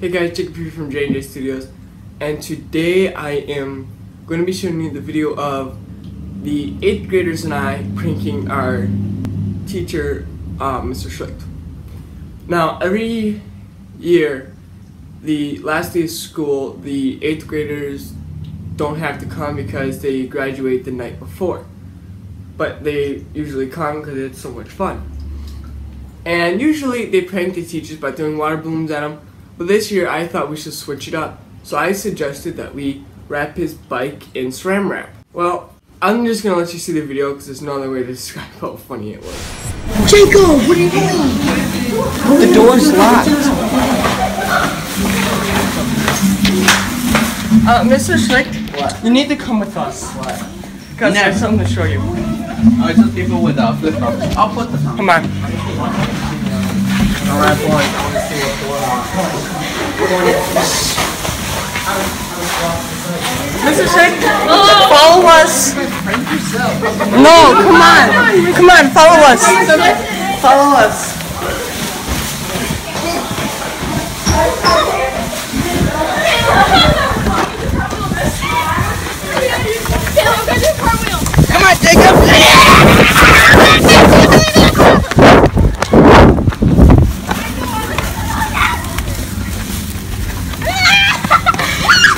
Hey guys, Jacob here from J&J Studios, and today I am going to be showing you the video of the 8th graders and I pranking our teacher, uh, Mr. Schlicht. Now, every year, the last day of school, the 8th graders don't have to come because they graduate the night before. But they usually come because it's so much fun. And usually they prank the teachers by throwing water balloons at them but this year I thought we should switch it up. So I suggested that we wrap his bike in saran wrap. Well, I'm just gonna let you see the video because there's no other way to describe how funny it was. Jacob, what are you doing? The door's locked. Uh, Mr. Schlicht, What? you need to come with us. What? Because I have something to show you. Oh, it's just people with uh, flip flops. I'll put the Come on. Alright, boys. I want to see what's going on. Mr. Schlicht, follow us. No, come on. Come on, follow us. Follow us. Come on, Jacob.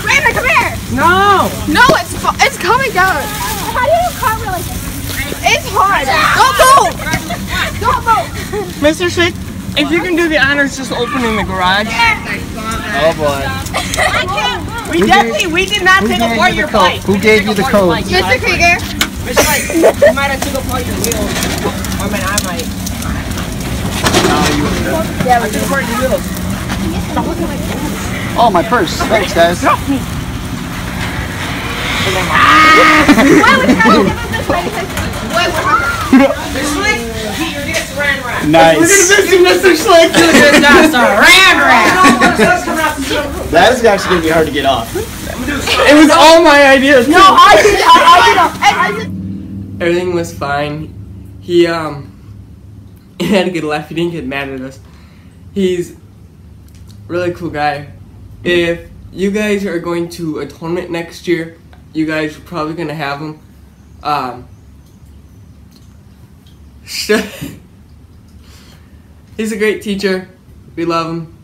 Raymond, come here! No. No, it's it's coming down. How do you cartwheel like this? It's hard. Don't move! Don't move! Mr. Schlicht, if you can do the honors just opening the garage. Oh boy. I can't. We definitely, we did not take apart your bike. Who gave you the code? Mr. Krieger. Mr. Like, you might have took apart your wheels. I mean, I might. Yeah, I took apart your wheels. Oh, my purse. Thanks, guys. Why would you guys give us this way? Wait, we're Mr. Like, get your this ran ran. Nice. Mr. Schlicht. That's a ran ran. That is actually going to be hard to get off. It was all my ideas. No, I did. I, I did. everything was fine. He um he had a good laugh. He didn't get mad at us. He's a really cool guy. If you guys are going to a tournament next year, you guys are probably gonna have him. Um, he's a great teacher. We love him.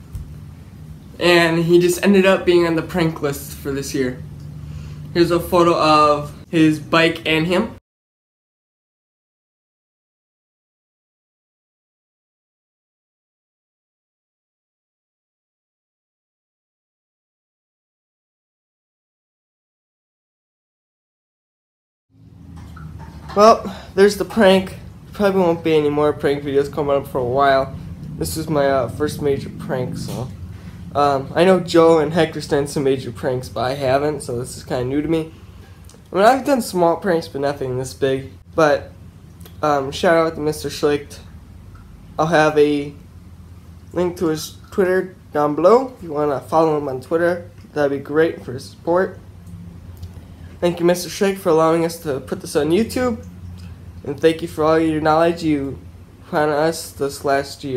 And he just ended up being on the prank list for this year. Here's a photo of his bike and him. Well, there's the prank. Probably won't be any more prank videos coming up for a while. This was my uh, first major prank, so. Um, I know Joe and Hector's done some major pranks, but I haven't, so this is kind of new to me. I mean, I've done small pranks, but nothing this big. But, um, shout out to Mr. Schlicht. I'll have a link to his Twitter down below. If you want to follow him on Twitter, that'd be great for his support. Thank you, Mr. Schlicht, for allowing us to put this on YouTube. And thank you for all your knowledge you found us this last year.